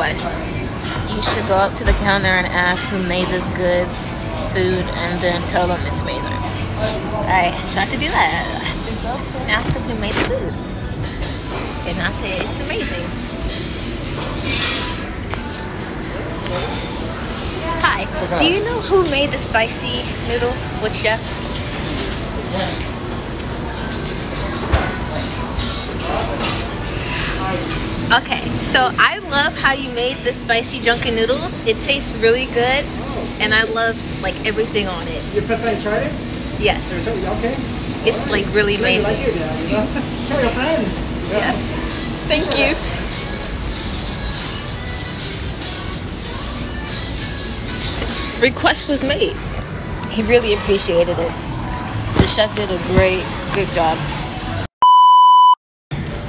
request. You should go up to the counter and ask who made this good food and then tell them it's made there. I tried to do that. Ask them who made the food. And I said it's amazing. Hi, do you know who made the spicy noodle? Which chef? Okay, so I love how you made the spicy junky noodles. It tastes really good, and I love like everything on it. Your first time you tried it? Yes, Okay. it's like really Yeah, you like amazing. it, yeah, you know? Tell your friends. Yeah. Thank you. Request was made. He really appreciated it. The chef did a great, good job.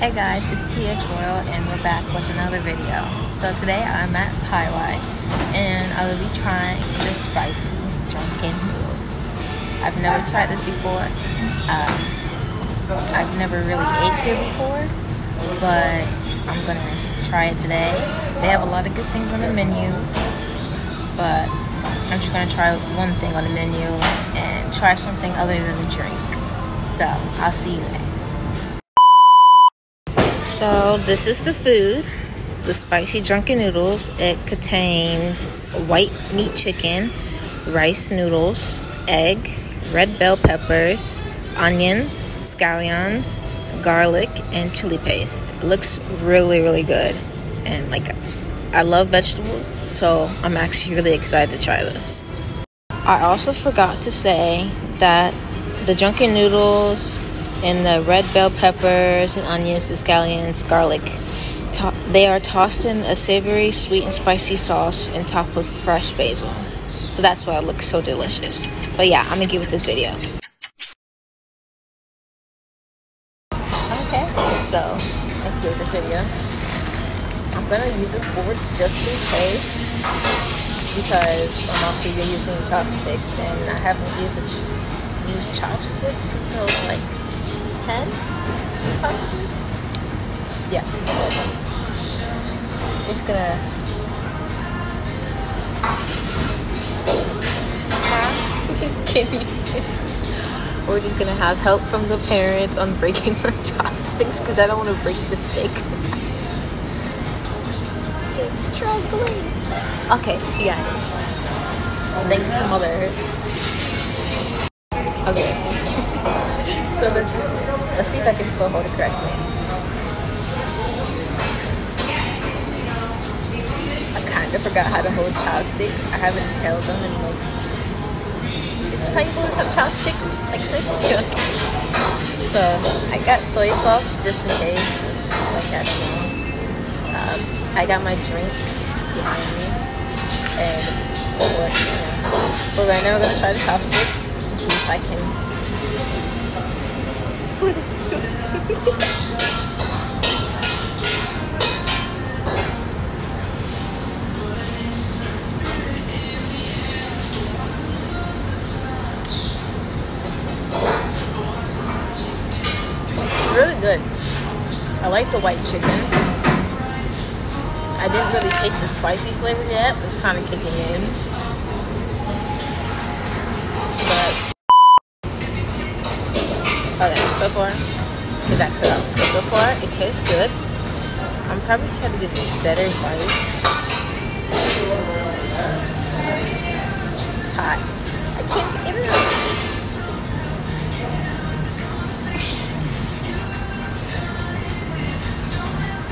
Hey guys, it's TX Royal and we're back with another video. So today I'm at Pei Wei and I will be trying the spicy drunken noodles. I've never tried this before. Um, I've never really ate here before, but I'm gonna try it today. They have a lot of good things on the menu, but I'm just gonna try one thing on the menu and try something other than a drink. So I'll see you there. So this is the food, the spicy drunken noodles. It contains white meat chicken, rice noodles, egg, red bell peppers, onions, scallions, garlic, and chili paste. It looks really, really good. And like, I love vegetables, so I'm actually really excited to try this. I also forgot to say that the drunken noodles and the red bell peppers and onions, scallions, garlic, to- they are tossed in a savory, sweet, and spicy sauce and topped with fresh basil. So that's why it looks so delicious. But yeah, I'm gonna give it this video. Okay, so let's give this video. I'm gonna use a fork just in case because I'm also using chopsticks and I haven't used ch- used chopsticks so like 10 possibly yeah just gonna? We're just gonna have help from the parents on breaking the chopsticks because I don't want to break the steak. She's struggling. Okay, she got it. Thanks to mother. Okay. so let's, let's see if I can still hold it correctly. I kind of forgot how to hold chopsticks. I haven't held them in like. Is this how you hold a chopstick? Like this? So I got soy sauce just in case. Like I don't know. Um, I got my drink behind me. And but right now we're gonna try the chopsticks and see if I can really good. I like the white chicken. I didn't really taste the spicy flavor yet. It's kind of kicking in. But okay, so far, so far it tastes good. I'm probably trying to get better bite. It's hot. I can't get it.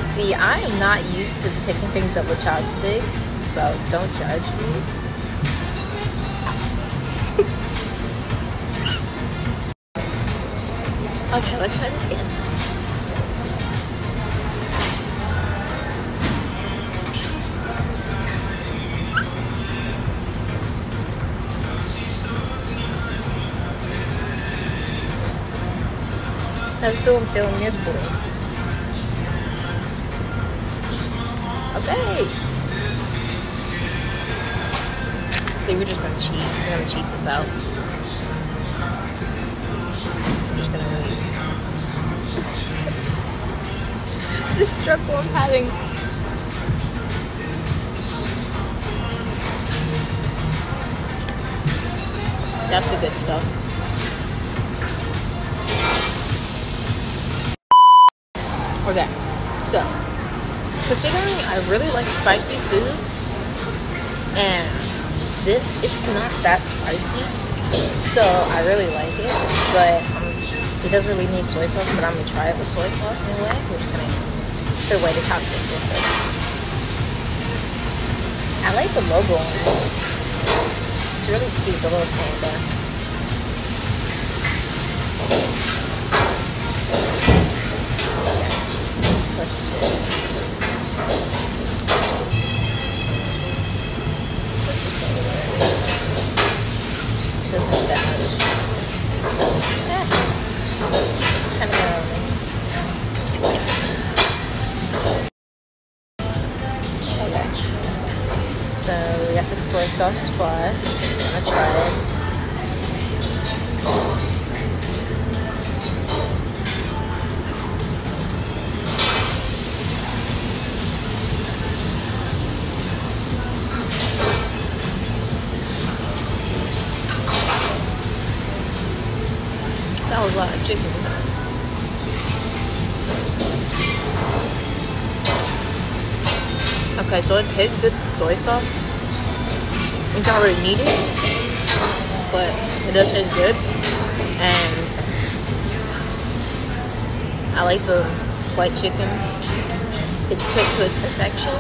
See, I am not used to picking things up with chopsticks, so don't judge me. Okay, let's try this again. I still am feeling miserable. Okay. So we're just gonna cheat. We're gonna cheat this out. the struggle of having That's the good stuff. Okay, so considering I really like spicy foods, and this it's not that spicy, so I really like it. But um, it does really need soy sauce, but I'm gonna try it with soy sauce anyway, which kind of the way the chopstick is. I like the logo on it. It's really cute, the little panda. soy sauce. I'm gonna try it. That was a lot of chicken. Okay, so it tastes good soy sauce. You don't really need it, but it does taste good. And I like the white chicken. It's cooked to its perfection.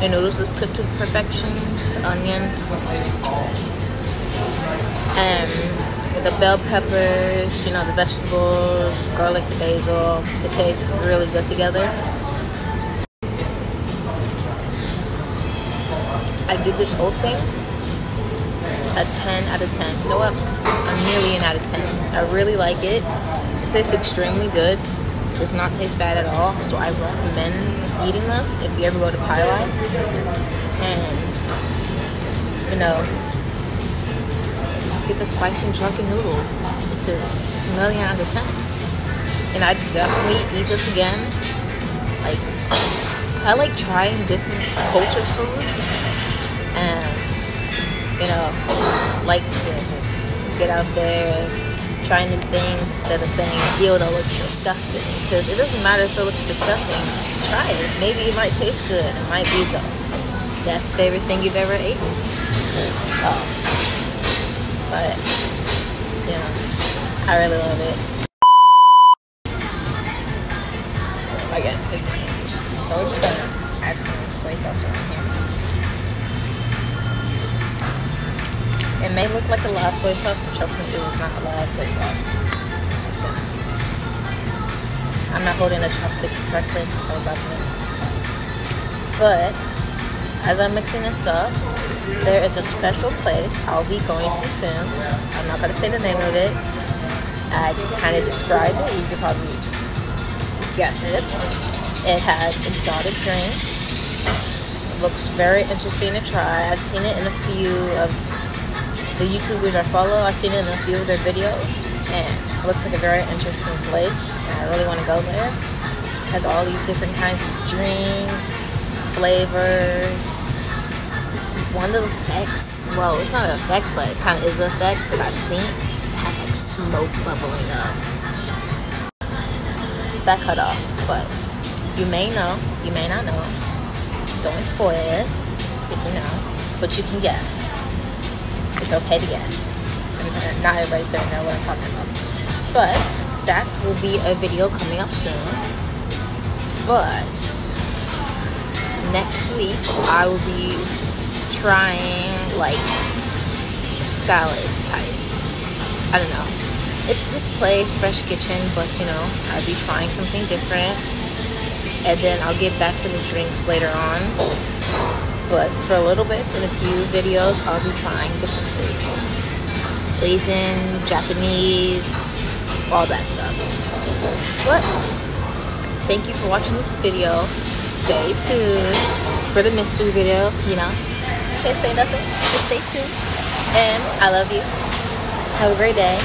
The noodles is cooked to perfection. The onions. And the bell peppers, you know, the vegetables, garlic, the basil. It tastes really good together. I did this whole thing a 10 out of 10. You know what? A million out of 10. I really like it. It tastes extremely good. It does not taste bad at all. So I recommend eating this if you ever go to Pei Wei. And, you know, get the spicy drunken noodles. It's a, it's a million out of 10. And I definitely eat this again. Like, I like trying different culture foods. And you know, like to just get out there, try new things instead of saying, ew, that looks disgusting. Because it doesn't matter if it looks disgusting, try it. Maybe it might taste good. It might be the best favorite thing you've ever eaten. Oh. Um, but, you know, I really love it. Soy sauce, but trust me, it was not a lot of soy sauce. Just kidding. I'm not holding the chopsticks correctly. Was. But as I'm mixing this up, there is a special place I'll be going to soon. I'm not going to say the name of it. I kind of describe it. You can probably guess it. It has exotic drinks. Looks very interesting to try. I've seen it in a few of the YouTubers I follow. I've seen it in a few of their videos, and it looks like a very interesting place. I really want to go there. It has all these different kinds of drinks, flavors. One of the effects, well, it's not an effect, but it kind of is an effect that I've seen. It has like smoke bubbling up. That cut off, but you may know, you may not know. Don't spoil it if you know, but you can guess. It's okay to guess. not everybody's gonna know what I'm talking about. But that will be a video coming up soon. But next week I will be trying like salad type. I don't know. It's this place, Fresh Kitchen, but you know, I'll be trying something different. And then I'll get back to the drinks later on but for a little bit in a few videos I'll be trying different foods. Asian, Japanese, all that stuff. But thank you for watching this video. Stay tuned for the mystery video, you know. Can't say nothing. Just stay tuned. And I love you. Have a great day.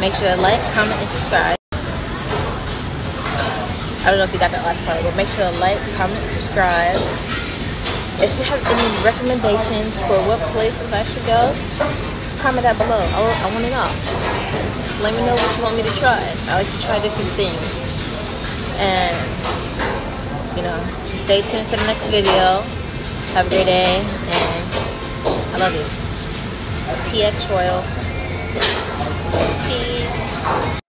Make sure to like, comment, and subscribe. I don't know if you got that last part, but make sure to like, comment, subscribe. If you have any recommendations for what places I should go, comment down below. I, I want to know. Let me know what you want me to try. I like to try different things. And, you know, just stay tuned for the next video. Have a great day. And I love you. TX Royal. Peace.